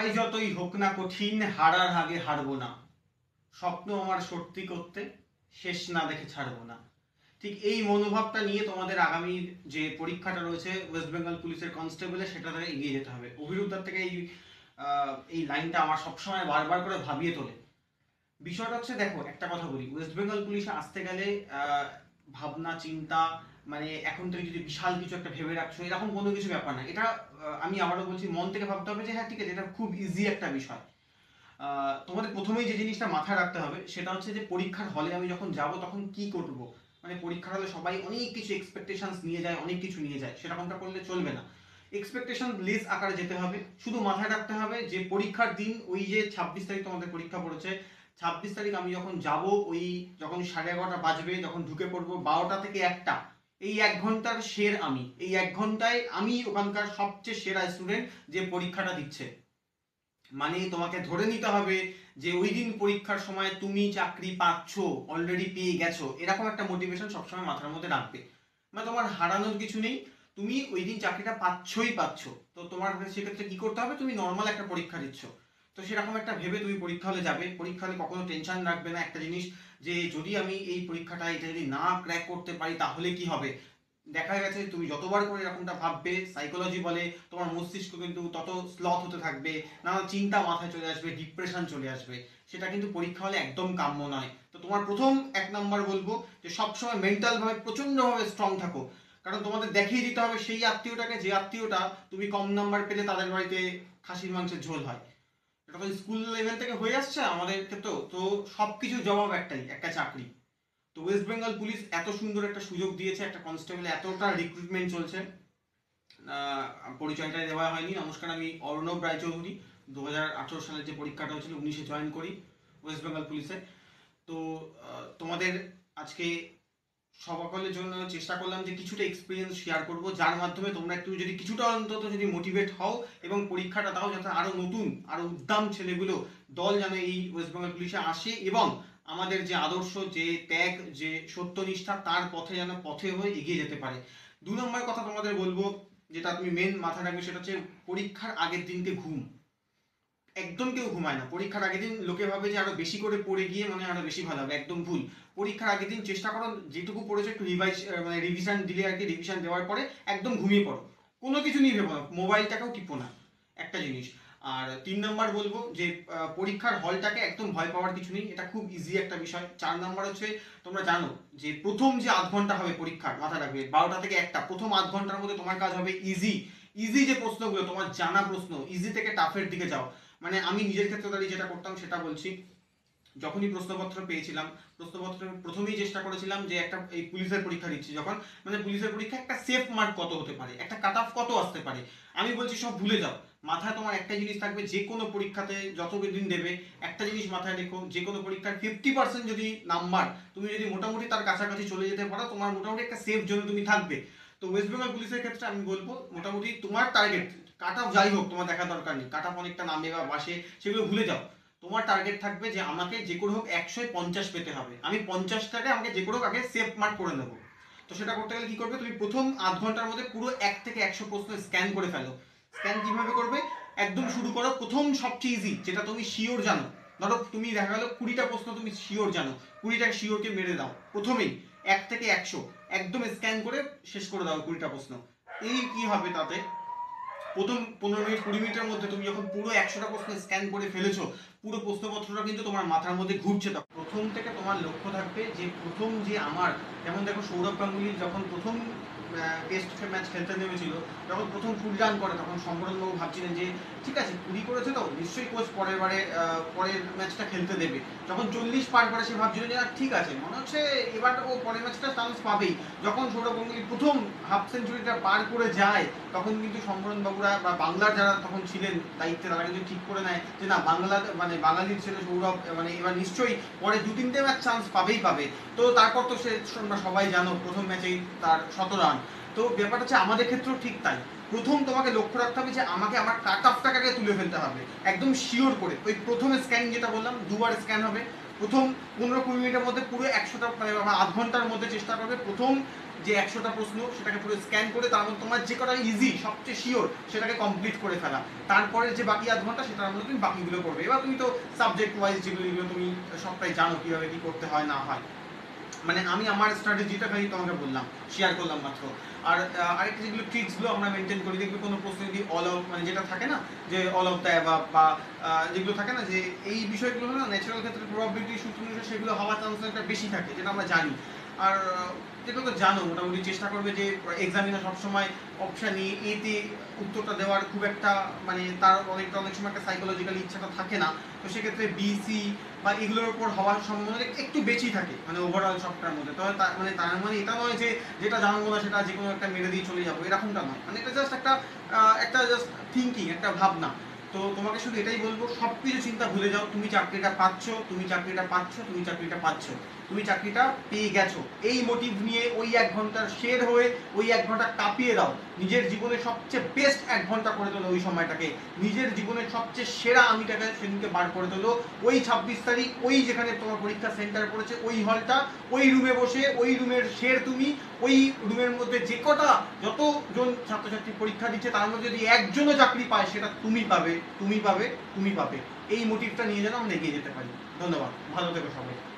লড়াই যতই হোক না কঠিন, হারার আগে হারবো না। স্বপ্ন আমার সত্যি করতে, শেষ না দেখে ছাড়বো না। ঠিক এই মনোভাবটা নিয়ে তোমাদের আগামী যে পরীক্ষাটা রয়েছে ওয়েস্ট বেঙ্গল পুলিশের কনস্টেবলে সেটা তারা এগিয়ে যেতে হবে। অভিরুদ্ধার থেকে এই এই লাইনটা আমার সবসময় বারবার করে ভাবিয়ে তোলে। বিষয়টা হচ্ছে, দেখো, একটা কথা বলি। ওয়েস্ট বেঙ্গল পুলিশে আসতে গেলে ভাবনা, চিন্তা মানে এখন থেকে যদি বিশাল কিছু একটা ভেবে রাখছো, এরকম কোনো কিছু ব্যাপার না। এটা আমি আবারও বলছি, মন থেকে ভাবতে হবে যে হ্যাঁ ঠিক আছে, এটা খুব ইজি একটা বিষয়। তোমাদের প্রথমেই যে জিনিসটা মাথায় রাখতে হবে, সেটা হচ্ছে যে, পরীক্ষার হলে আমি যখন যাব, তখন কি করব? মানে পরীক্ষার হলে সবাই অনেক কিছু এক্সপেকটেশনস নিয়ে যায়, অনেক কিছু নিয়ে যায়, সেরকমটা করলে চলবে না। এক্সপেকটেশন লেস আকারে যেতে হবে। শুধু মাথায় রাখতে হবে যে, পরীক্ষার দিন ওই যে ছাব্বিশ তারিখ তোমাদের পরীক্ষা পড়েছে ছাব্বিশ তারিখ আমি যখন যাব, ওই যখন সাড়ে এগারোটা বাজবে যখন ঢুকে পড়ব বারোটা থেকে একটা। এই এক ঘণ্টার সের আমি। এই এক ঘন্টায় আমি ওখানকার সবচেয়ে সেরা স্টুডেন্ট যে পরীক্ষাটা দিচ্ছে। মানে তোমাকে ধরে নিতে হবে যে ওই দিন পরীক্ষার সময় তুমি চাকরি পাচ্ছ অলরেডি পেয়ে গেছো। এরকম একটা মোটিভেশন সবসময় মাথার মধ্যে রাখবে। মানে তোমার হারানোর কিছু নেই। তুমি ওই দিন চাকরিটা পাচ্ছই পাচ্ছ। তো তোমার সেক্ষেত্রে কি করতে হবে? তুমি নর্মাল একটা পরীক্ষা দিচ্ছ। তো সেরকম একটা ভেবে তুমি পরীক্ষা হলে যাবে। পরীক্ষা হলে কখনো টেনশন রাখবে না। একটা জিনিস যে যদি আমি এই পরীক্ষাটা, এটা যদি না ক্র্যাক করতে পারি, তাহলে কি হবে? দেখা গেছে তুমি যতবার করে এরকমটা ভাববে সাইকোলজি বলে তোমার মস্তিষ্ক কিন্তু তত স্লথ হতে থাকবে নানা চিন্তা মাথায় চলে আসবে ডিপ্রেশন চলে আসবে। সেটা কিন্তু পরীক্ষা হলে একদম কাম্য নয়। তো তোমার প্রথম এক নাম্বার বলব যে সবসময় মেন্টাল ভাবে প্রচন্ডভাবে স্ট্রং থাকো। কারণ তোমাদের দেখিয়ে দিতে হবে সেই আত্মীয়টাকে, যে আত্মীয়টা তুমি কম নাম্বার পেলে তাদের বাড়িতে খাসির মাংসের ঝোল হয়। এটা তো স্কুল লেভেল থেকে হয়ে আসছে আমাদের ক্ষেত্রেও তো সবকিছু জবাব একটাই, একটা চাকরি। তো ওয়েস্ট বেঙ্গল পুলিশ এত সুন্দর একটা সুযোগ দিয়েছে, একটা কনস্টেবল এতটা রিক্রুটমেন্ট চলছে। পরিচয়টা দেওয়া হয়নি। নমস্কার, আমি অর্ণব রায়চৌধুরী। দু হাজার আঠেরো সালের যে পরীক্ষাটা হয়েছিল, উনিশে জয়েন করি ওয়েস্ট বেঙ্গল পুলিশে তো তোমাদের আজকে সকলের জন্য চেষ্টা করলাম যে কিছুটা এক্সপিরিয়েন্স শেয়ার করব। যার মাধ্যমে তোমরা একটু যদি কিছুটা অন্তত যদি মোটিভেট হও এবং পরীক্ষাটা দাও যাতে আরও নতুন, আরও উদ্দাম ছেলেগুলো দল যেন এই ওয়েস্ট বেঙ্গল পুলিশে আসে এবং আমাদের যে আদর্শ, যে ত্যাগ, যে সত্যনিষ্ঠা, তার পথে যেন পথে হয়ে এগিয়ে যেতে পারে। দু নম্বর কথা তোমাদের বলব, যেটা তুমি মেন মাথায় রাখবে সেটা হচ্ছে পরীক্ষার আগের দিনকে ঘুম। একদম কেউ ঘুমায় না। পরীক্ষার আগের দিন লোকে ভাবে যে আরও বেশি করে পড়ে গিয়ে মানে আরও বেশি ভালো হবে। একদম ভুল। পরীক্ষার আগের দিন চেষ্টা করো, যেটুকু পড়েছো একটু রিভাইজ মানে রিভিশন দিলে আর কি রিভিশন দেওয়ার পরে একদম ঘুমিয়ে পড়ো। কোনো কিছু নিয়ে ভেবো না। মোবাইলটাকেও টিপো না। একটা জিনিস। আর তিন নম্বর বলব যে পরীক্ষার হলটাকে একদম ভয় পাওয়ার কিছু নেই। এটা খুব ইজি একটা বিষয়। চার নম্বর হচ্ছে, তোমরা জানো যে, প্রথম যে আধ ঘণ্টা হবে পরীক্ষার মাথা রাখবে। বারোটা থেকে একটা, প্রথম আধ ঘণ্টার মধ্যে তোমার কাজ হবে ইজি ইজি যে প্রশ্নগুলো, তোমার জানা প্রশ্ন ইজি থেকে টাফের দিকে যাও। মানে আমি নিজের ক্ষেত্রে দাঁড়িয়ে যেটা করতাম সেটা বলছি, যখনই প্রশ্নপত্র পেয়েছিলাম, প্রশ্নপত্র প্রথমেই চেষ্টা করেছিলাম যে একটা এই পুলিশের পরীক্ষা দিচ্ছি যখন মানে পুলিশের পরীক্ষা একটা সেফ মার্ক কত হতে পারে, একটা কাট অফ কত আসতে পারে। আমি বলছি সব ভুলে যাও, মাথায় তোমার একটা জিনিস থাকবে, যে কোনো পরীক্ষাতে যত দিন দেবে, একটা জিনিস মাথায় রেখো, যে কোনো পরীক্ষার ফিফটি পার্সেন্ট যদি নাম্বার তুমি যদি মোটামুটি তার কাছাকাছি চলে যেতে পারো, তোমার মোটামুটি একটা সেফ জোনে তুমি থাকবে। তো ওয়েস্ট বেঙ্গল পুলিশের ক্ষেত্রে আমি বলব, মোটামুটি তোমার টার্গেট কাট অফ যাই হোক, তোমার দেখা দরকার নেই। কাট অফ অনেকটা নামে বা বাসে, সেগুলো ভুলে যাও। তোমার টার্গেট থাকবে যে আমাকে যে করে হোক একশো পঞ্চাশ পেতে হবে। আমি পঞ্চাশটাকে আমাকে যে করে হোক আগে সেফ মার্ক করে নেব। তো সেটা করতে গেলে কি করবে? তুমি প্রথম আধ ঘণ্টার মধ্যে পুরো এক থেকে একশো প্রশ্ন স্ক্যান করে ফেলো। স্ক্যান কীভাবে করবে? একদম শুরু করো। প্রথম সবচেয়ে ইজি যেটা তুমি শিওর জানো। ধরো, তুমি দেখা গেলো কুড়িটা প্রশ্ন তুমি শিওর জানো। কুড়িটা শিওরকে মেরে দাও। প্রথমেই এক থেকে একশো। একদম স্ক্যান করে শেষ করে দাও কুড়িটা প্রশ্ন। এই কি হবে তাতে? প্রথম পনেরো মিনিট, কুড়ি মিনিটের মধ্যে তুমি যখন পুরো একশোটা প্রশ্ন স্ক্যান করে ফেলেছো, পুরো প্রশ্নপত্রটা কিন্তু তোমার মাথার মধ্যে ঘুরছে। তখন প্রথম থেকে তোমার লক্ষ্য থাকবে যে প্রথম যে আমার, যেমন দেখো সৌরভ গাঙ্গুলি যখন প্রথম টেস্ট ম্যাচ খেলতে নেমেছিল, যখন প্রথম ফুল রান করে, তখন শঙ্করনবাবু ভাবছিলেন যে, ঠিক আছে, কুড়ি করেছে তো, নিশ্চয়ই কোচ পরের বারে পরের ম্যাচটা খেলতে দেবে। যখন চল্লিশ পার করে সে ভাবছিল যে ঠিক আছে। মনে হচ্ছে এবার ও পরের ম্যাচটা চান্স পাবেই। যখন সৌরভ গাঙ্গুলি প্রথম হাফ সেঞ্চুরিটা পার করে যায়, তখন কিন্তু শঙ্করন বাবুরা বা বাংলার যারা তখন ছিলেন, দায়িত্বে তারা কিন্তু ঠিক করে নেয় যে, না, বাংলা মানে বাঙালির ছেলে সৌরভ মানে এবার নিশ্চয়ই পরে দু তিনটে ম্যাচ চান্স পাবেই পাবে। তো তারপর তো সে সবাই জানো, প্রথম ম্যাচেই তার শত রান। তো ব্যাপারটা হচ্ছে আমাদের ক্ষেত্রেও ঠিক তাই। প্রথম তোমাকে লক্ষ্য রাখতে হবে যে আমাকে আমার কাট অফটাকে আগে তুলে ফেলতে হবে, একদম শিওর করে। ওই প্রথমে স্ক্যান যেটা বললাম, দুবার স্ক্যান হবে। প্রথম পনেরো কুড়ি মিনিটের মধ্যে পুরো একশোটা মানে বা আধ ঘণ্টার মধ্যে চেষ্টা করবে। প্রথম যে একশোটা প্রশ্ন, সেটাকে পুরো স্ক্যান করে তার মধ্যে তোমার যে কটা ইজি সবচেয়ে শিওর সেটাকে কমপ্লিট করে ফেলা। তারপরে যে বাকি আধ ঘণ্টা, সেটার মধ্যে তুমি বাকিগুলো করবে। এবার তুমি তো সাবজেক্ট ওয়াইজ যেগুলো তুমি সবটাই জানো কীভাবে কি করতে হয়, না হয়। মানে আমি আমার স্ট্র্যাটেজিটা খালি তোমাকে বললাম শেয়ার করলাম মাত্র। আর আরেকটা যেগুলো ট্রিক্সগুলো আমরা মেনটেন করি, দেখবে কোনো প্রশ্ন যদি অল অফ মানে যেটা থাকে না, যে অল অফ দ্য অ্যাবাভ বা যেগুলো থাকে না যে এই বিষয়গুলো না ন্যাচারাল ক্ষেত্রে প্রবাবিলিটি সূত্র অনুসারে সেগুলো হওয়ার চান্স একটা বেশি থাকে, যেটা আমরা জানি। আর যেটা তো জানো, মোটামুটি চেষ্টা করবে যে এক্সামিনার সবসময় অপশান এ এতে উত্তরটা দেওয়ার খুব একটা মানে তার অনেকটা, অনেক সময় একটা সাইকোলজিক্যাল ইচ্ছাটা থাকে না। তো সেক্ষেত্রে বিসি বা এগুলোর উপর হওয়ার সম্ভাবনা একটু বেশি থাকে মানে ওভারঅল সবটার মধ্যে। তবে তার মানে তার মানে এটা নয় যে যেটা জানব না সেটা যে কোনো একটা মেরে দিয়ে চলে যাব, এরকমটা নয়। মানে এটা জাস্ট একটা একটা জাস্ট থিঙ্কিং একটা ভাবনা। তো তোমাকে শুধু এটাই বলব সব কিছু চিন্তা ভুলে যাও, তুমি চাকরিটা পাচ্ছ, তুমি চাকরিটা পাচ্ছ, তুমি চাকরিটা পাচ্ছ। তুমি চাকরিটা পেয়ে গেছো। এই মোটিভ নিয়ে ওই এক ঘণ্টার শের হয়ে ওই এক ঘণ্টা কাঁপিয়ে দাও। নিজের জীবনে সবচেয়ে বেস্ট এক ঘণ্টা করে তোলো ওই সময়টাকে। নিজের জীবনের সবচেয়ে সেরা আমিটাকে সেদিনকে বার করে তোলো। ওই ছাব্বিশ তারিখ, ওই যেখানে তোমার পরীক্ষা সেন্টার পড়েছে, ওই হলটা ওই রুমে বসে, ওই রুমের শের তুমি, ওই রুমের মধ্যে যে কটা যতজন ছাত্রছাত্রী পরীক্ষা দিচ্ছে, তার মধ্যে যদি একজনও চাকরি পায়, সেটা তুমি পাবে তুমি পাবে তুমি পাবে। এই মোটিভটা নিয়ে যেন আমরা এগিয়ে যেতে পারি। ধন্যবাদ। ভালো থেকো সবাই।